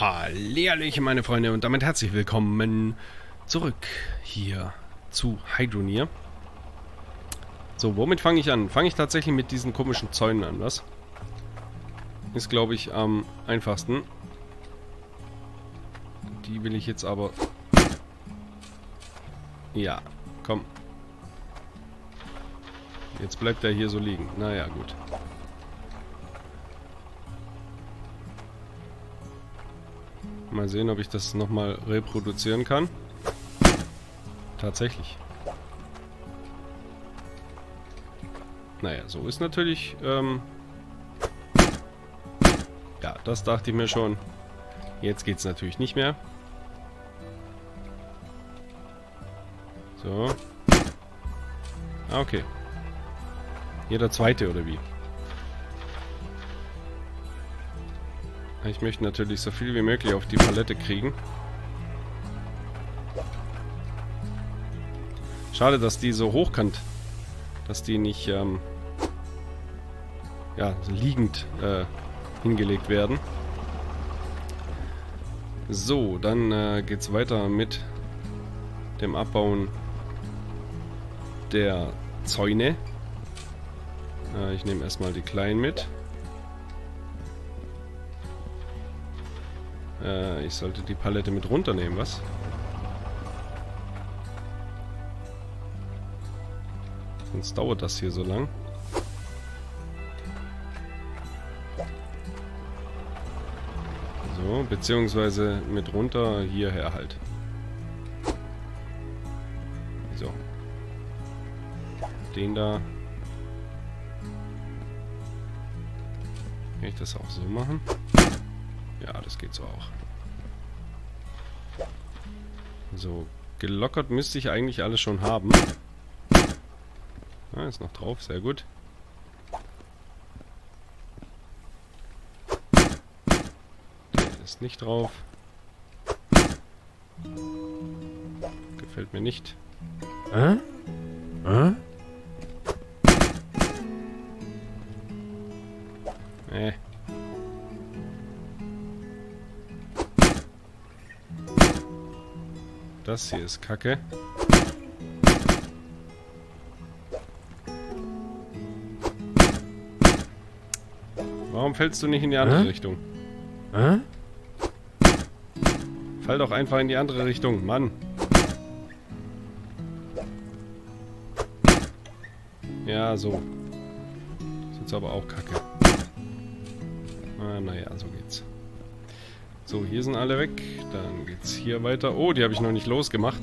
Hallihallöchen, meine Freunde, und damit herzlich willkommen zurück hier zu Hydronier. So, womit fange ich an? Fange ich tatsächlich mit diesen komischen Zäunen an, was? Ist, glaube ich, am einfachsten. Die will ich jetzt aber... Ja, komm. Jetzt bleibt er hier so liegen. Naja, gut. Mal sehen, ob ich das nochmal reproduzieren kann. Tatsächlich. Naja, so ist natürlich... Ähm ja, das dachte ich mir schon. Jetzt geht es natürlich nicht mehr. So. Ah, okay. Jeder zweite, oder wie? Ich möchte natürlich so viel wie möglich auf die Palette kriegen. Schade, dass die so hochkant, dass die nicht ähm, ja, liegend äh, hingelegt werden. So, dann äh, es weiter mit dem Abbauen der Zäune. Äh, ich nehme erstmal die kleinen mit. Äh, ich sollte die Palette mit runternehmen, was? Sonst dauert das hier so lang. So, beziehungsweise mit runter hierher halt. So. Den da. Kann ich das auch so machen? Ja, das geht so auch. So, gelockert müsste ich eigentlich alles schon haben. Ah, ist noch drauf, sehr gut. Ist nicht drauf. Gefällt mir nicht. Hä? Hä? Äh. Das hier ist kacke. Warum fällst du nicht in die andere Hä? Richtung? Hä? Fall doch einfach in die andere Richtung, Mann. Ja, so. Ist jetzt aber auch kacke. Ah, naja, so geht's. So, hier sind alle weg. Dann geht's hier weiter. Oh, die habe ich noch nicht losgemacht.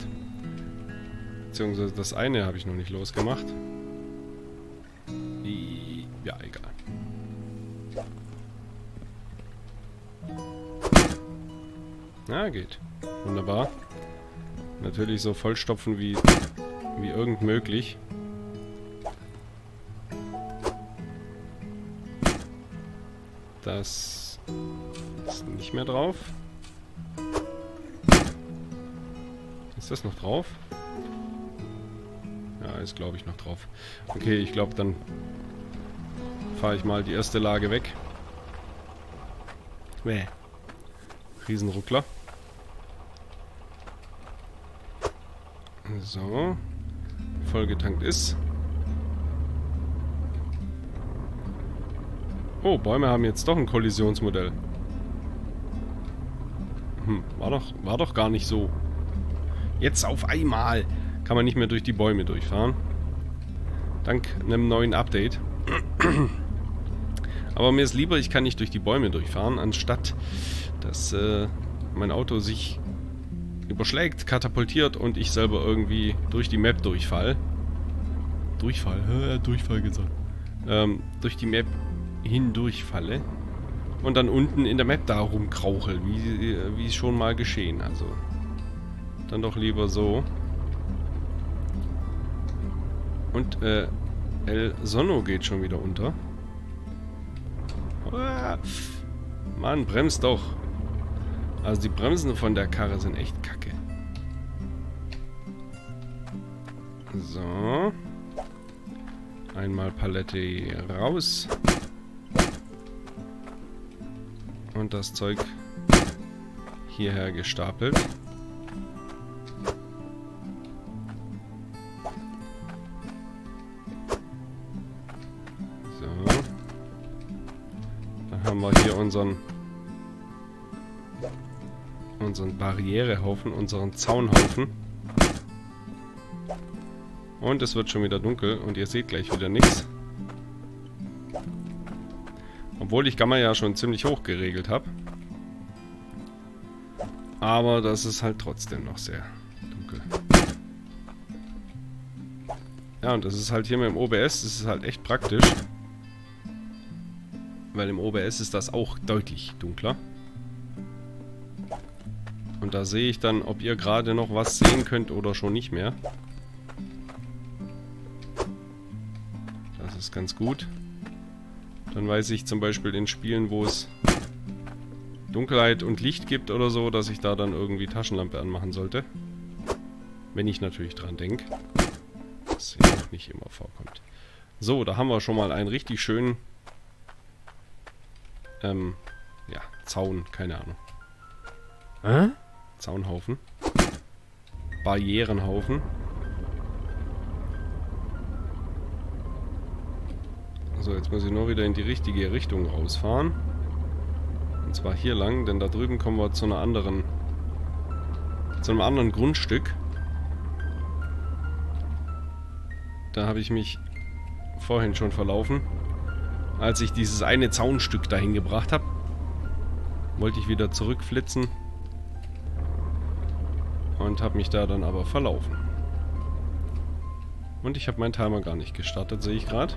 Beziehungsweise das eine habe ich noch nicht losgemacht. Ja, egal. Na, geht. Wunderbar. Natürlich so vollstopfen wie, wie irgend möglich. Das nicht mehr drauf. Ist das noch drauf? Ja, ist glaube ich noch drauf. Okay, ich glaube dann fahre ich mal die erste Lage weg. Bäh. Riesenruckler. So. Vollgetankt ist. Oh, Bäume haben jetzt doch ein Kollisionsmodell. Hm, war doch, war doch gar nicht so. Jetzt auf einmal kann man nicht mehr durch die Bäume durchfahren. Dank einem neuen Update. Aber mir ist lieber, ich kann nicht durch die Bäume durchfahren, anstatt dass äh, mein Auto sich überschlägt, katapultiert und ich selber irgendwie durch die Map durchfall. Durchfall? Hä, Durchfall gesagt. Ähm, durch die Map hindurchfalle und dann unten in der Map da rumkrauchel, wie, wie schon mal geschehen. Also dann doch lieber so. Und äh, El Sonno geht schon wieder unter. Ah, Mann, bremst doch. Also die Bremsen von der Karre sind echt kacke. So. Einmal Palette raus. Und das Zeug hierher gestapelt. So. Dann haben wir hier unseren unseren Barrierehaufen, unseren Zaunhaufen. Und es wird schon wieder dunkel und ihr seht gleich wieder nichts. Obwohl ich Gamma ja schon ziemlich hoch geregelt habe. Aber das ist halt trotzdem noch sehr dunkel. Ja, und das ist halt hier mit dem OBS, das ist halt echt praktisch. Weil im OBS ist das auch deutlich dunkler. Und da sehe ich dann, ob ihr gerade noch was sehen könnt oder schon nicht mehr. Das ist ganz gut. Dann weiß ich zum Beispiel in Spielen, wo es Dunkelheit und Licht gibt oder so, dass ich da dann irgendwie Taschenlampe anmachen sollte. Wenn ich natürlich dran denke. Was hier auch nicht immer vorkommt. So, da haben wir schon mal einen richtig schönen ähm, ja, Zaun, keine Ahnung. Hä? Zaunhaufen. Barrierenhaufen. Jetzt muss ich nur wieder in die richtige Richtung rausfahren. Und zwar hier lang, denn da drüben kommen wir zu einer anderen... zu einem anderen Grundstück. Da habe ich mich vorhin schon verlaufen. Als ich dieses eine Zaunstück dahin gebracht habe, wollte ich wieder zurückflitzen und habe mich da dann aber verlaufen. Und ich habe meinen Timer gar nicht gestartet, sehe ich gerade.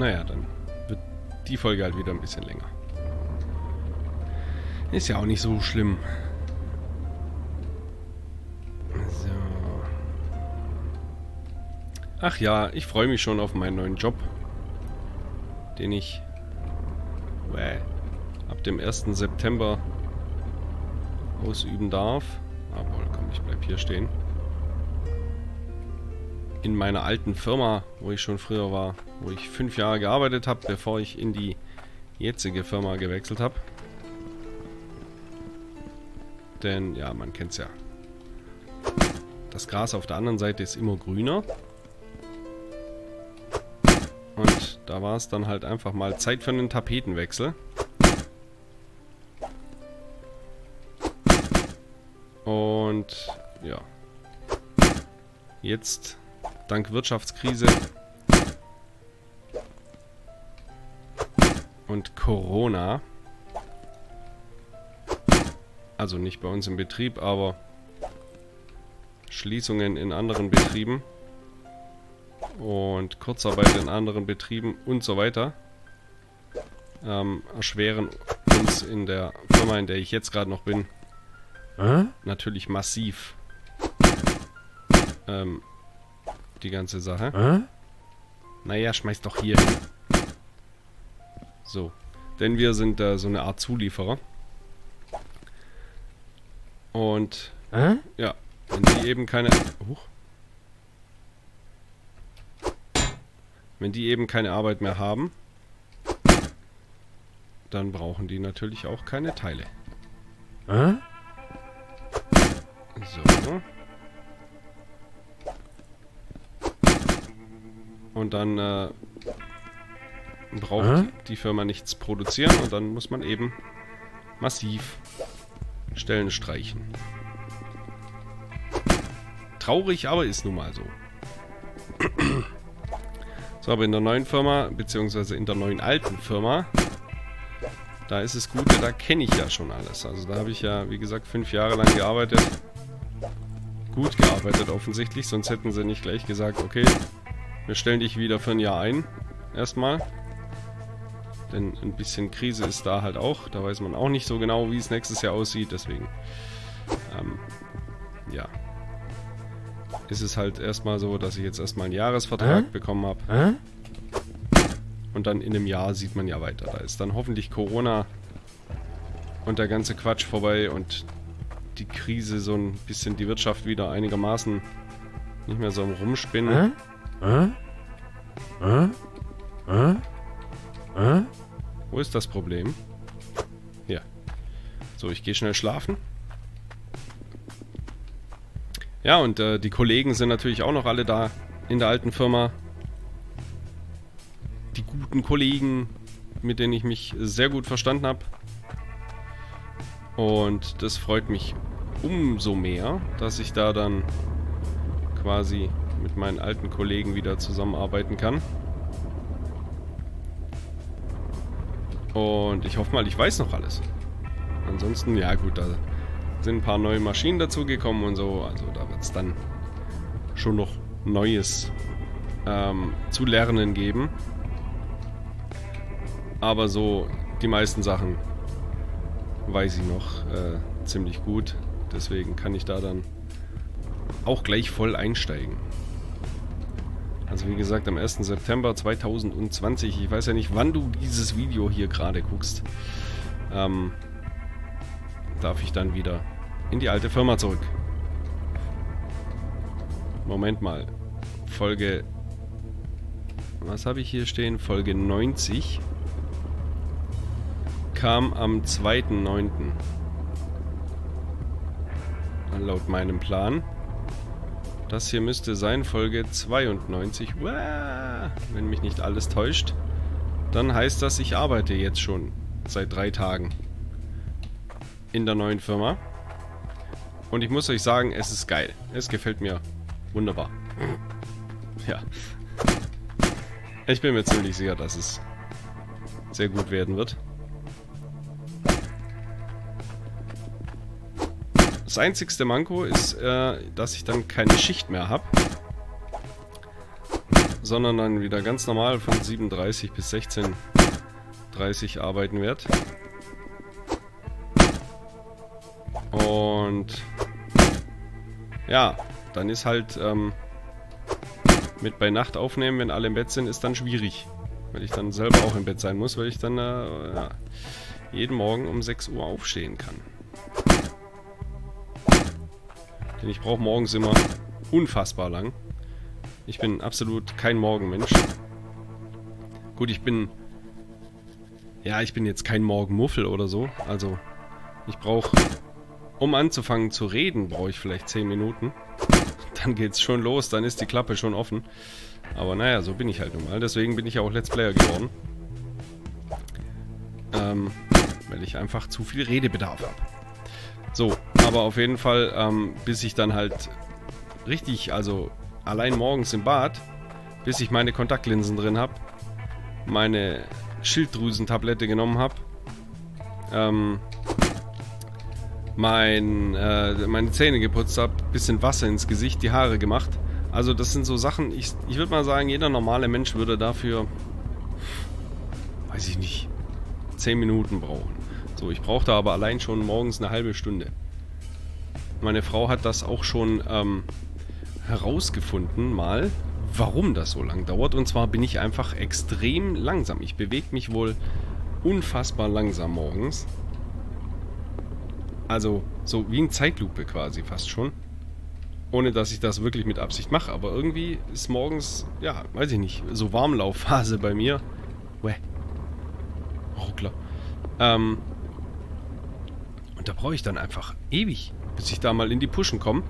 Naja, dann wird die Folge halt wieder ein bisschen länger. Ist ja auch nicht so schlimm. So. Ach ja, ich freue mich schon auf meinen neuen Job. Den ich... Bäh ab dem 1. September ausüben darf. Aber komm, ich bleib hier stehen. In meiner alten Firma, wo ich schon früher war, wo ich fünf Jahre gearbeitet habe, bevor ich in die jetzige Firma gewechselt habe. Denn, ja, man kennt es ja. Das Gras auf der anderen Seite ist immer grüner. Und da war es dann halt einfach mal Zeit für einen Tapetenwechsel. Und ja. Jetzt, dank Wirtschaftskrise und Corona, also nicht bei uns im Betrieb, aber Schließungen in anderen Betrieben und Kurzarbeit in anderen Betrieben und so weiter, ähm, erschweren uns in der Firma, in der ich jetzt gerade noch bin, äh? Natürlich massiv. Ähm, die ganze Sache. Äh? Naja, schmeiß doch hier hin. So. Denn wir sind äh, so eine Art Zulieferer. Und äh? ja, wenn die eben keine. Huch. Wenn die eben keine Arbeit mehr haben, dann brauchen die natürlich auch keine Teile. Äh? So. Und dann äh, braucht Hä? die Firma nichts produzieren und dann muss man eben massiv Stellen streichen. Traurig, aber ist nun mal so. So, aber in der neuen Firma, beziehungsweise in der neuen alten Firma, da ist es Gute, da kenne ich ja schon alles. Also da habe ich ja, wie gesagt, fünf Jahre lang gearbeitet gut gearbeitet offensichtlich, sonst hätten sie nicht gleich gesagt, okay, wir stellen dich wieder für ein Jahr ein. Erstmal. Denn ein bisschen Krise ist da halt auch. Da weiß man auch nicht so genau, wie es nächstes Jahr aussieht. Deswegen, ähm, ja. Ist es halt erstmal so, dass ich jetzt erstmal einen Jahresvertrag äh? bekommen habe. Äh? Und dann in einem Jahr sieht man ja weiter. Da ist dann hoffentlich Corona und der ganze Quatsch vorbei und die Krise so ein bisschen die Wirtschaft wieder einigermaßen nicht mehr so am Rumspinnen. Äh? Äh? Äh? Äh? Wo Wo ist das Problem? Hier. So, ich gehe schnell schlafen. Ja, und äh, die Kollegen sind natürlich auch noch alle da in der alten Firma. Die guten Kollegen, mit denen ich mich sehr gut verstanden habe. Und das freut mich umso mehr, dass ich da dann quasi mit meinen alten Kollegen wieder zusammenarbeiten kann. Und ich hoffe mal, ich weiß noch alles. Ansonsten, ja gut, da sind ein paar neue Maschinen dazugekommen und so. Also da wird es dann schon noch Neues ähm, zu lernen geben. Aber so die meisten Sachen weiß ich noch äh, ziemlich gut. Deswegen kann ich da dann auch gleich voll einsteigen. Also wie gesagt, am 1. September 2020, ich weiß ja nicht, wann du dieses Video hier gerade guckst, ähm, darf ich dann wieder in die alte Firma zurück. Moment mal. Folge... Was habe ich hier stehen? Folge 90 kam am 2.9. Laut meinem Plan. Das hier müsste sein Folge 92. Uah, wenn mich nicht alles täuscht. Dann heißt das, ich arbeite jetzt schon seit drei Tagen in der neuen Firma. Und ich muss euch sagen, es ist geil. Es gefällt mir wunderbar. Ja. Ich bin mir ziemlich sicher, dass es sehr gut werden wird. Das einzigste Manko ist, äh, dass ich dann keine Schicht mehr habe. Sondern dann wieder ganz normal von 7.30 bis 16.30 arbeiten werde. Und ja, dann ist halt ähm, mit bei Nacht aufnehmen, wenn alle im Bett sind, ist dann schwierig. Weil ich dann selber auch im Bett sein muss, weil ich dann äh, ja, jeden Morgen um 6 Uhr aufstehen kann. Denn ich brauche morgens immer unfassbar lang. Ich bin absolut kein Morgenmensch. Gut, ich bin... Ja, ich bin jetzt kein Morgenmuffel oder so. Also, ich brauche... Um anzufangen zu reden, brauche ich vielleicht 10 Minuten. Dann geht's schon los, dann ist die Klappe schon offen. Aber naja, so bin ich halt nun mal. Deswegen bin ich ja auch Let's Player geworden. Ähm, weil ich einfach zu viel Redebedarf habe. Aber auf jeden Fall, ähm, bis ich dann halt richtig, also allein morgens im Bad, bis ich meine Kontaktlinsen drin habe, meine Schilddrüsentablette genommen habe, ähm, mein, äh, meine Zähne geputzt habe, bisschen Wasser ins Gesicht, die Haare gemacht. Also das sind so Sachen, ich, ich würde mal sagen, jeder normale Mensch würde dafür, weiß ich nicht, 10 Minuten brauchen. So, ich brauchte aber allein schon morgens eine halbe Stunde. Meine Frau hat das auch schon ähm, herausgefunden, mal, warum das so lang dauert. Und zwar bin ich einfach extrem langsam. Ich bewege mich wohl unfassbar langsam morgens. Also so wie in Zeitlupe quasi fast schon. Ohne dass ich das wirklich mit Absicht mache. Aber irgendwie ist morgens, ja, weiß ich nicht, so Warmlaufphase bei mir. Wäh. Ruckler. Ähm, und da brauche ich dann einfach ewig, bis ich da mal in die Puschen komme.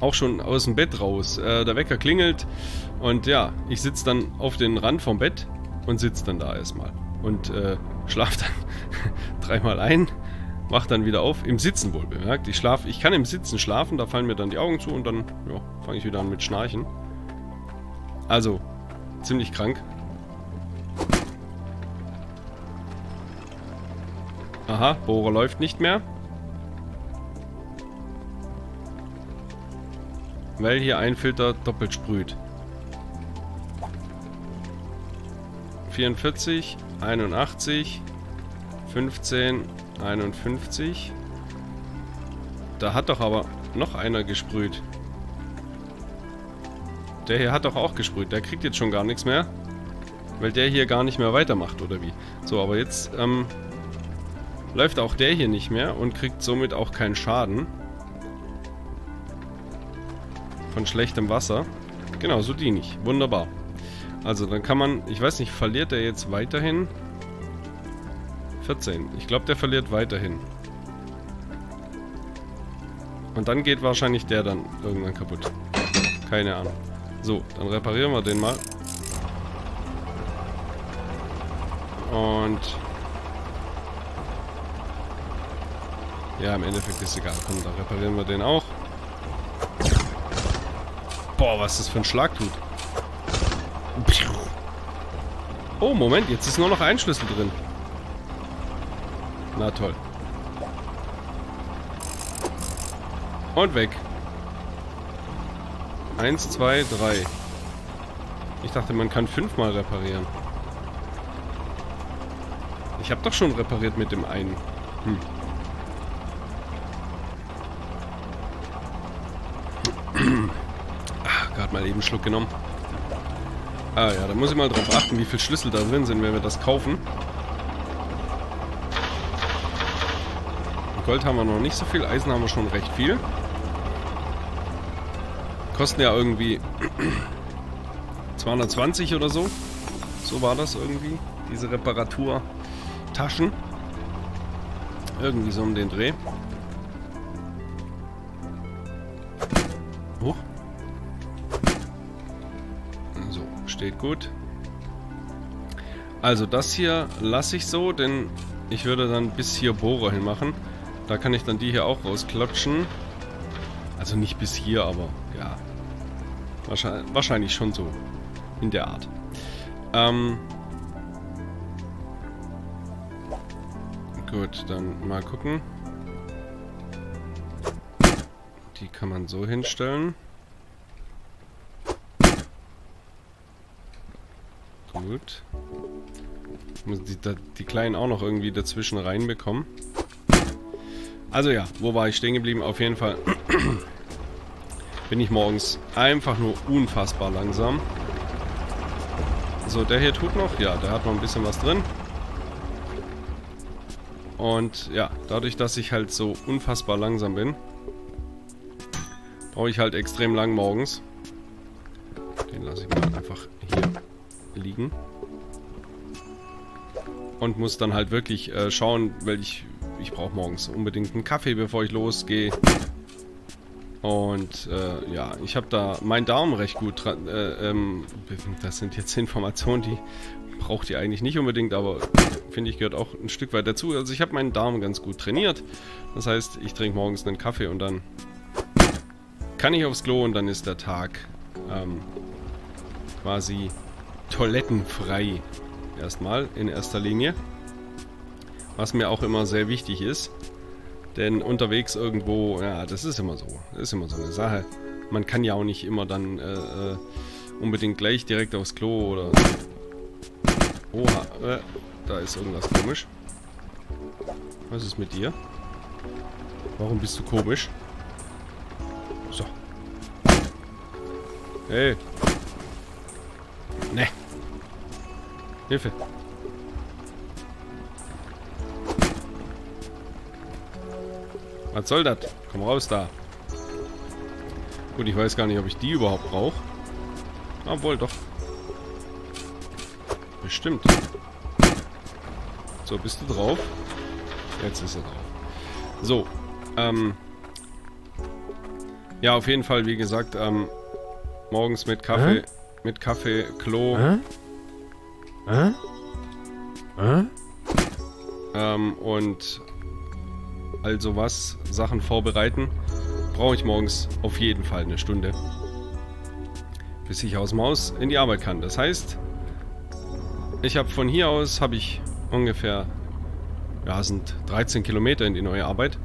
Auch schon aus dem Bett raus. Äh, der Wecker klingelt und ja, ich sitze dann auf den Rand vom Bett und sitze dann da erstmal. Und äh, schlaf dann dreimal ein, wach dann wieder auf. Im Sitzen wohl bemerkt. Ich schlaf, ich kann im Sitzen schlafen, da fallen mir dann die Augen zu und dann ja, fange ich wieder an mit Schnarchen. Also, ziemlich krank. Aha, Bohrer läuft nicht mehr. Weil hier ein Filter doppelt sprüht. 44, 81, 15, 51. Da hat doch aber noch einer gesprüht. Der hier hat doch auch gesprüht. Der kriegt jetzt schon gar nichts mehr. Weil der hier gar nicht mehr weitermacht, oder wie? So, aber jetzt, ähm, läuft auch der hier nicht mehr und kriegt somit auch keinen Schaden. Schlechtem Wasser. Genau, so diene ich. Wunderbar. Also dann kann man, ich weiß nicht, verliert er jetzt weiterhin 14. Ich glaube, der verliert weiterhin. Und dann geht wahrscheinlich der dann irgendwann kaputt. Keine Ahnung. So, dann reparieren wir den mal. Und... Ja, im Endeffekt ist egal. Komm, dann reparieren wir den auch. Boah, was das für ein Schlag tut. Oh, Moment, jetzt ist nur noch ein Schlüssel drin. Na toll. Und weg. Eins, zwei, drei. Ich dachte, man kann fünfmal reparieren. Ich habe doch schon repariert mit dem einen. Hm. Ah, gerade mal eben einen Schluck genommen. Ah ja, da muss ich mal drauf achten, wie viele Schlüssel da drin sind, wenn wir das kaufen. Gold haben wir noch nicht so viel, Eisen haben wir schon recht viel. Kosten ja irgendwie 220 oder so. So war das irgendwie, diese Reparaturtaschen. Irgendwie so um den Dreh. Steht gut. Also das hier lasse ich so, denn ich würde dann bis hier Bohrer hinmachen. Da kann ich dann die hier auch rausklatschen. Also nicht bis hier, aber ja. Wahrscheinlich, wahrscheinlich schon so. In der Art. Ähm. Gut, dann mal gucken. Die kann man so hinstellen. Muss die, die kleinen auch noch irgendwie dazwischen reinbekommen. Also ja, wo war ich stehen geblieben? Auf jeden Fall bin ich morgens einfach nur unfassbar langsam. So, der hier tut noch. Ja, der hat noch ein bisschen was drin. Und ja, dadurch, dass ich halt so unfassbar langsam bin, brauche ich halt extrem lang morgens. Den lasse ich mal einfach hier liegen. Und muss dann halt wirklich äh, schauen, weil ich, ich brauche morgens unbedingt einen Kaffee, bevor ich losgehe. Und äh, ja, ich habe da meinen Daumen recht gut dran. Äh, ähm, das sind jetzt Informationen, die braucht ihr eigentlich nicht unbedingt, aber finde ich gehört auch ein Stück weit dazu. Also ich habe meinen Daumen ganz gut trainiert. Das heißt, ich trinke morgens einen Kaffee und dann kann ich aufs Klo und dann ist der Tag ähm, quasi toilettenfrei. Erstmal in erster Linie. Was mir auch immer sehr wichtig ist. Denn unterwegs irgendwo, ja, das ist immer so. Das ist immer so eine Sache. Man kann ja auch nicht immer dann äh, äh unbedingt gleich direkt aufs Klo oder... Oha, äh, da ist irgendwas komisch. Was ist mit dir? Warum bist du komisch? So. Hey. Ne. Hilfe. Was soll das? Komm raus da. Gut, ich weiß gar nicht, ob ich die überhaupt brauche. Obwohl, doch. Bestimmt. So, bist du drauf? Jetzt ist er drauf. So, ähm... Ja, auf jeden Fall, wie gesagt, ähm... Morgens mit Kaffee... Äh? Mit Kaffee, Klo... Äh? Äh? Äh? Ähm, und also was, Sachen vorbereiten, brauche ich morgens auf jeden Fall eine Stunde. Bis ich aus dem Haus in die Arbeit kann. Das heißt, ich habe von hier aus, habe ich ungefähr, ja, sind 13 Kilometer in die neue Arbeit.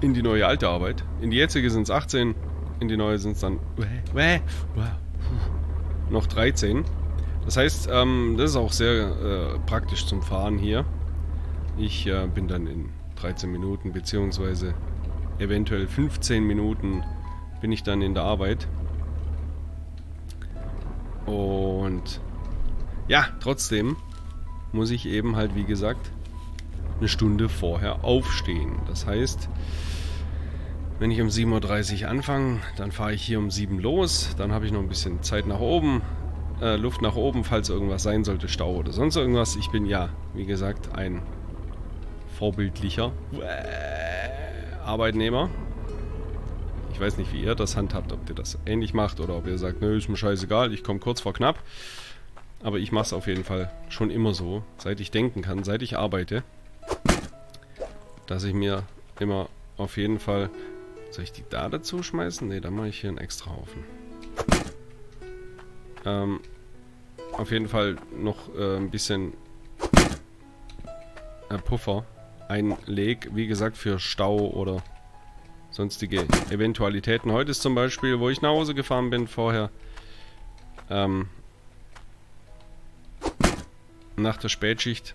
In die neue alte Arbeit. In die jetzige sind es 18, in die neue sind es dann noch 13. Das heißt, ähm, das ist auch sehr äh, praktisch zum Fahren hier. Ich äh, bin dann in 13 Minuten, beziehungsweise eventuell 15 Minuten bin ich dann in der Arbeit. Und ja, trotzdem muss ich eben halt, wie gesagt, eine Stunde vorher aufstehen. Das heißt, wenn ich um 7.30 Uhr anfange, dann fahre ich hier um 7 los, dann habe ich noch ein bisschen Zeit nach oben. Äh, Luft nach oben, falls irgendwas sein sollte, Stau oder sonst irgendwas. Ich bin ja, wie gesagt, ein vorbildlicher Arbeitnehmer. Ich weiß nicht, wie ihr das handhabt, ob ihr das ähnlich macht oder ob ihr sagt, nö, ist mir scheißegal, ich komme kurz vor knapp. Aber ich mache es auf jeden Fall schon immer so, seit ich denken kann, seit ich arbeite, dass ich mir immer auf jeden Fall... Soll ich die da dazu schmeißen? Ne, dann mache ich hier einen extra Haufen. Ähm, auf jeden Fall noch äh, ein bisschen äh, Puffer einleg. Wie gesagt, für Stau oder sonstige Eventualitäten. Heute ist zum Beispiel, wo ich nach Hause gefahren bin vorher, ähm, nach der Spätschicht,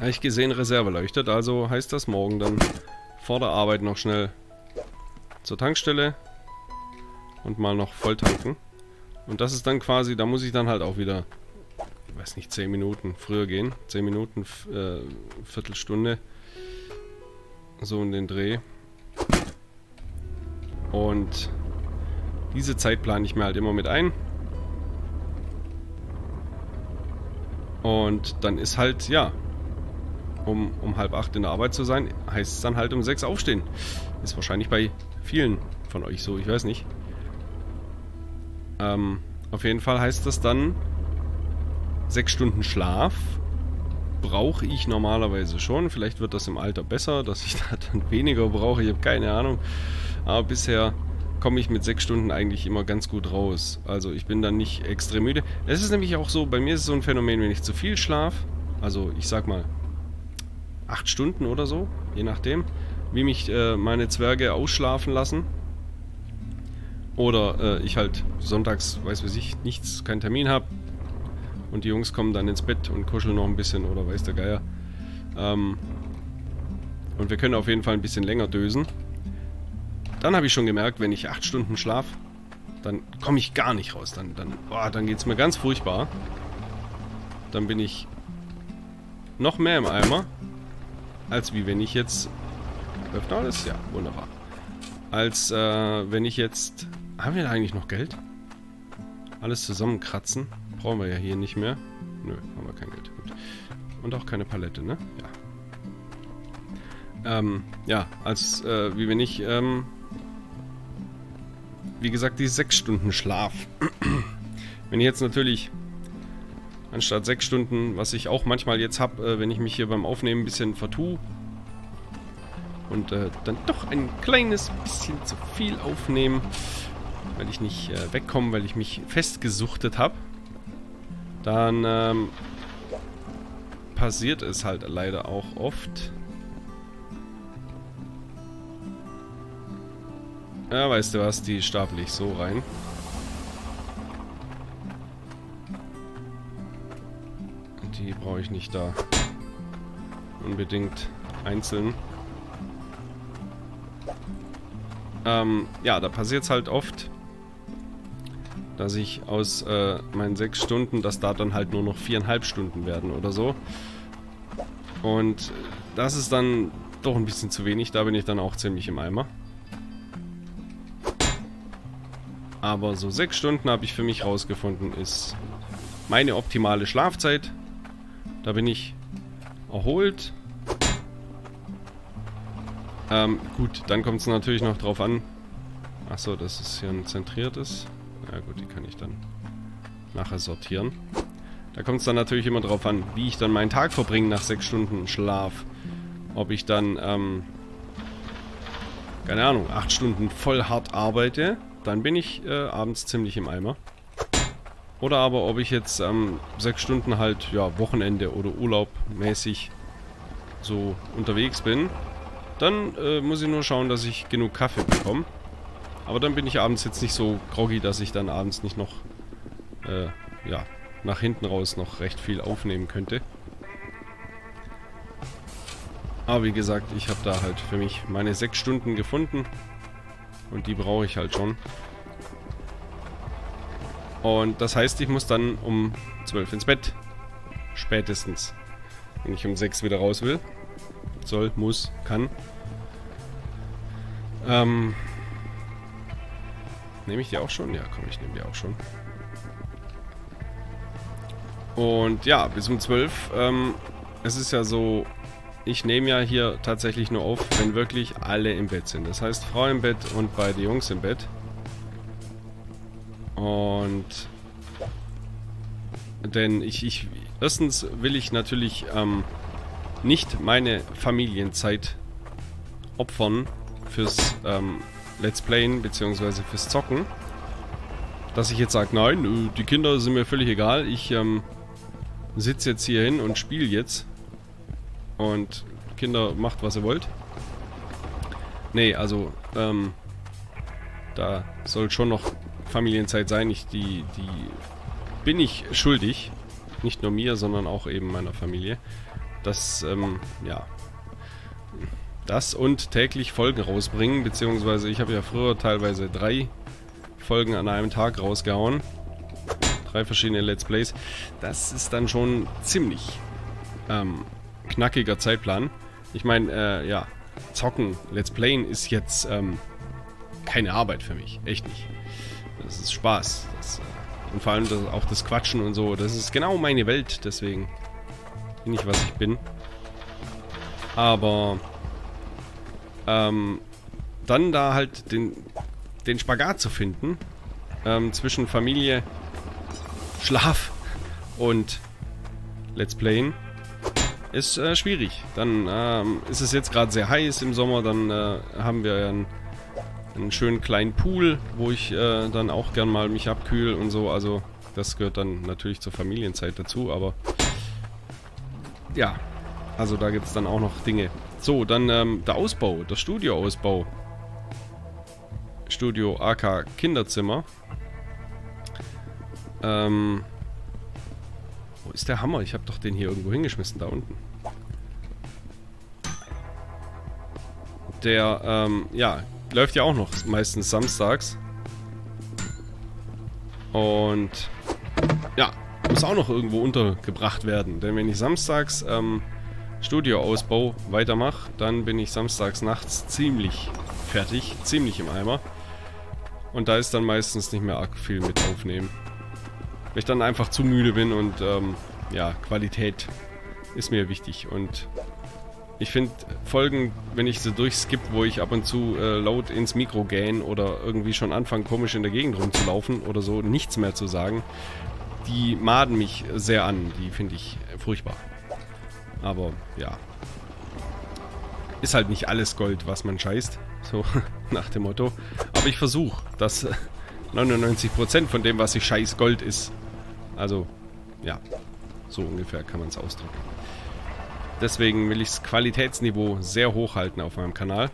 habe ich gesehen, Reserve leuchtet. Also heißt das morgen dann vor der Arbeit noch schnell zur Tankstelle und mal noch voll tanken. Und das ist dann quasi, da muss ich dann halt auch wieder, ich weiß nicht, 10 Minuten früher gehen. 10 Minuten, äh, Viertelstunde. So in den Dreh. Und diese Zeit plane ich mir halt immer mit ein. Und dann ist halt, ja, um, um halb acht in der Arbeit zu sein, heißt es dann halt um sechs aufstehen. Ist wahrscheinlich bei vielen von euch so, ich weiß nicht. Ähm, auf jeden Fall heißt das dann sechs Stunden Schlaf brauche ich normalerweise schon. Vielleicht wird das im Alter besser, dass ich da dann weniger brauche. Ich habe keine Ahnung. Aber bisher komme ich mit sechs Stunden eigentlich immer ganz gut raus. Also ich bin dann nicht extrem müde. Es ist nämlich auch so, bei mir ist es so ein Phänomen, wenn ich zu viel schlaf, also ich sag mal acht Stunden oder so, je nachdem, wie mich äh, meine Zwerge ausschlafen lassen. Oder äh, ich halt sonntags, weiß wie ich, nichts, keinen Termin habe. Und die Jungs kommen dann ins Bett und kuscheln noch ein bisschen oder weiß der Geier. Ähm, und wir können auf jeden Fall ein bisschen länger dösen. Dann habe ich schon gemerkt, wenn ich acht Stunden schlaf, dann komme ich gar nicht raus. Dann, dann, dann geht es mir ganz furchtbar. Dann bin ich noch mehr im Eimer, als wie wenn ich jetzt... Läuft alles? Ja, wunderbar. Als äh, wenn ich jetzt... Haben wir da eigentlich noch Geld? Alles zusammenkratzen. Brauchen wir ja hier nicht mehr. Nö, haben wir kein Geld. Gut. Und auch keine Palette, ne? Ja. Ähm, ja, als äh, wie wenn ich ähm, wie gesagt, die 6 Stunden Schlaf. wenn ich jetzt natürlich anstatt 6 Stunden, was ich auch manchmal jetzt habe, äh, wenn ich mich hier beim Aufnehmen ein bisschen vertue und äh, dann doch ein kleines bisschen zu viel aufnehmen, weil ich nicht äh, wegkomme, weil ich mich festgesuchtet habe, dann ähm, passiert es halt leider auch oft, Ja, weißt du was, die stapel ich so rein. Die brauche ich nicht da unbedingt einzeln. Ähm, ja, da passiert es halt oft, dass ich aus äh, meinen sechs Stunden, dass da dann halt nur noch viereinhalb Stunden werden oder so. Und das ist dann doch ein bisschen zu wenig, da bin ich dann auch ziemlich im Eimer. Aber so sechs Stunden habe ich für mich rausgefunden, ist meine optimale Schlafzeit. Da bin ich erholt. Ähm, gut, dann kommt es natürlich noch drauf an. Achso, dass es hier ein zentriertes. Ja gut, die kann ich dann nachher sortieren. Da kommt es dann natürlich immer drauf an, wie ich dann meinen Tag verbringe nach sechs Stunden Schlaf. Ob ich dann, ähm, keine Ahnung, acht Stunden voll hart arbeite dann bin ich äh, abends ziemlich im Eimer. Oder aber ob ich jetzt ähm, sechs Stunden halt, ja, Wochenende oder Urlaub mäßig so unterwegs bin, dann äh, muss ich nur schauen, dass ich genug Kaffee bekomme. Aber dann bin ich abends jetzt nicht so groggy, dass ich dann abends nicht noch, äh, ja, nach hinten raus noch recht viel aufnehmen könnte. Aber wie gesagt, ich habe da halt für mich meine sechs Stunden gefunden. Und die brauche ich halt schon. Und das heißt, ich muss dann um 12 ins Bett. Spätestens. Wenn ich um 6 wieder raus will. Soll, muss, kann. Ähm. Nehme ich die auch schon? Ja, komm, ich nehme die auch schon. Und ja, bis um 12. Ähm, es ist ja so, ich nehme ja hier tatsächlich nur auf, wenn wirklich alle im Bett sind. Das heißt, Frau im Bett und beide Jungs im Bett. Und denn ich, ich erstens will ich natürlich ähm, nicht meine Familienzeit opfern fürs ähm, Let's Playen bzw. fürs Zocken. Dass ich jetzt sage, nein, äh, die Kinder sind mir völlig egal. Ich ähm, sitze jetzt hier hin und spiele jetzt. Und Kinder, macht was ihr wollt. Nee, also, ähm, da soll schon noch Familienzeit sein. Ich, die, die bin ich schuldig. Nicht nur mir, sondern auch eben meiner Familie. Das, ähm, ja. Das und täglich Folgen rausbringen, beziehungsweise ich habe ja früher teilweise drei Folgen an einem Tag rausgehauen. Drei verschiedene Let's Plays. Das ist dann schon ziemlich ähm, knackiger Zeitplan. Ich meine, äh, ja, zocken, Let's Playen ist jetzt ähm, keine Arbeit für mich. Echt nicht. Das ist Spaß. Das, äh, und vor allem das, auch das Quatschen und so. Das ist genau meine Welt. Deswegen bin ich, was ich bin. Aber ähm, dann da halt den, den Spagat zu finden ähm, zwischen Familie, Schlaf und Let's Playen ist äh, schwierig. Dann ähm, ist es jetzt gerade sehr heiß im Sommer, dann äh, haben wir einen, einen, schönen kleinen Pool, wo ich äh, dann auch gern mal mich abkühl und so. Also das gehört dann natürlich zur Familienzeit dazu, aber ja, also da gibt es dann auch noch Dinge. So, dann ähm, der Ausbau, der Studioausbau. Studio AK Kinderzimmer. Ähm, wo ist der Hammer? Ich habe doch den hier irgendwo hingeschmissen, da unten. Der, ähm, ja, läuft ja auch noch meistens samstags. Und, ja, muss auch noch irgendwo untergebracht werden. Denn wenn ich samstags, ähm, Studioausbau weitermache, dann bin ich samstags nachts ziemlich fertig, ziemlich im Eimer. Und da ist dann meistens nicht mehr arg viel mit aufnehmen. Weil ich dann einfach zu müde bin und ähm, ja, Qualität ist mir wichtig. Und ich finde Folgen, wenn ich sie durchskipp, wo ich ab und zu äh, laut ins Mikro gähn oder irgendwie schon anfange komisch in der Gegend rumzulaufen oder so, nichts mehr zu sagen, die maden mich sehr an. Die finde ich furchtbar. Aber ja. Ist halt nicht alles Gold, was man scheißt. So nach dem Motto. Aber ich versuche, dass 99% von dem, was ich scheiß, Gold ist. Also, ja, so ungefähr kann man es ausdrücken. Deswegen will ich das Qualitätsniveau sehr hoch halten auf meinem Kanal.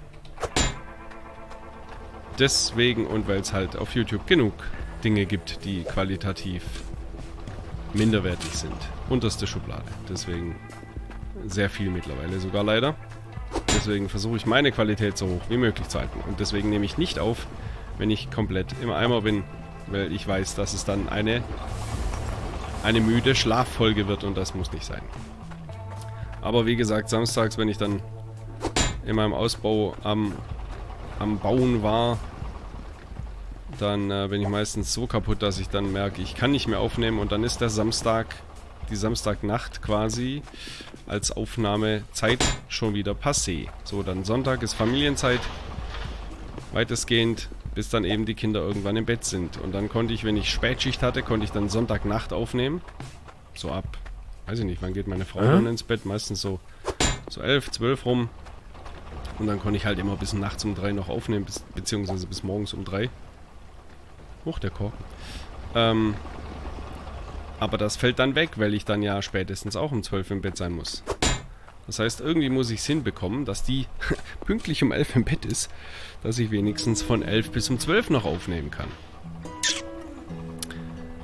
Deswegen und weil es halt auf YouTube genug Dinge gibt, die qualitativ minderwertig sind. Unterste Schublade. Deswegen sehr viel mittlerweile sogar leider. Deswegen versuche ich meine Qualität so hoch wie möglich zu halten. Und deswegen nehme ich nicht auf, wenn ich komplett im Eimer bin, weil ich weiß, dass es dann eine eine müde Schlaffolge wird und das muss nicht sein. Aber wie gesagt, samstags, wenn ich dann in meinem Ausbau am, am Bauen war, dann äh, bin ich meistens so kaputt, dass ich dann merke, ich kann nicht mehr aufnehmen und dann ist der Samstag, die Samstagnacht quasi als Aufnahmezeit schon wieder passé. So, dann Sonntag ist Familienzeit, weitestgehend bis dann eben die Kinder irgendwann im Bett sind. Und dann konnte ich, wenn ich Spätschicht hatte, konnte ich dann Sonntagnacht aufnehmen. So ab, weiß ich nicht, wann geht meine Frau dann ins Bett? Meistens so, so 11, 12 rum. Und dann konnte ich halt immer bis nachts um drei noch aufnehmen, bis, beziehungsweise bis morgens um drei. Hoch der Korken. Ähm, aber das fällt dann weg, weil ich dann ja spätestens auch um 12 im Bett sein muss. Das heißt, irgendwie muss ich es hinbekommen, dass die pünktlich um 11 im Bett ist, dass ich wenigstens von 11 bis um 12 noch aufnehmen kann.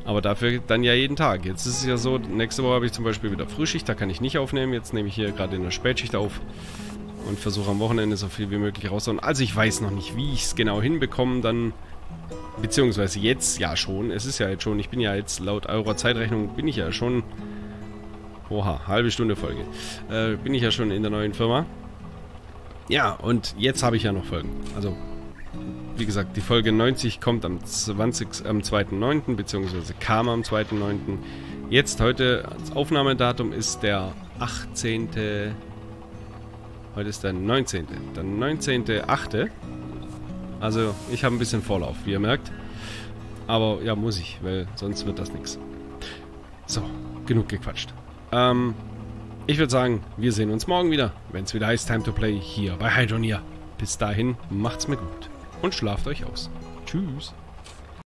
Aber dafür dann ja jeden Tag. Jetzt ist es ja so, nächste Woche habe ich zum Beispiel wieder Frühschicht, da kann ich nicht aufnehmen. Jetzt nehme ich hier gerade in der Spätschicht auf und versuche am Wochenende so viel wie möglich rauszuhauen. Also ich weiß noch nicht, wie ich es genau hinbekomme, dann beziehungsweise jetzt ja schon. Es ist ja jetzt schon, ich bin ja jetzt laut eurer Zeitrechnung, bin ich ja schon Oha, halbe Stunde Folge. Äh, bin ich ja schon in der neuen Firma. Ja, und jetzt habe ich ja noch Folgen. Also, wie gesagt, die Folge 90 kommt am 20, am 2.9., beziehungsweise kam am 2.9. Jetzt heute, das Aufnahmedatum ist der 18. Heute ist der 19. Der 19.8. Also ich habe ein bisschen Vorlauf, wie ihr merkt. Aber ja, muss ich, weil sonst wird das nichts. So, genug gequatscht. Ähm, ich würde sagen, wir sehen uns morgen wieder, wenn es wieder heißt Time to Play hier bei Hydronia. Bis dahin, macht's mir gut und schlaft euch aus. Tschüss.